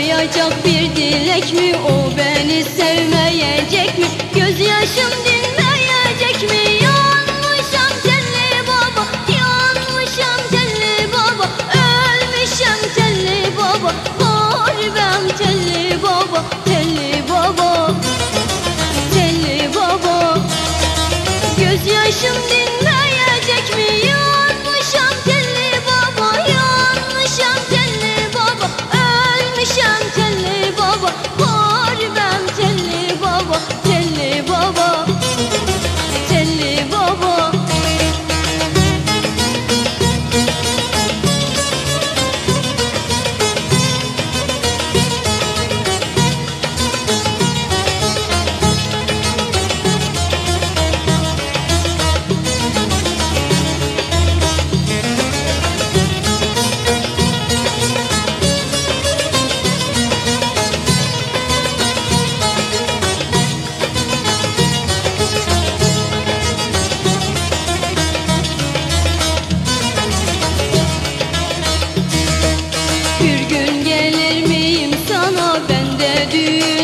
tutacak bir dilek mi O beni sevmeyecek mi? Gözyaşım dinmeyecek mi de dün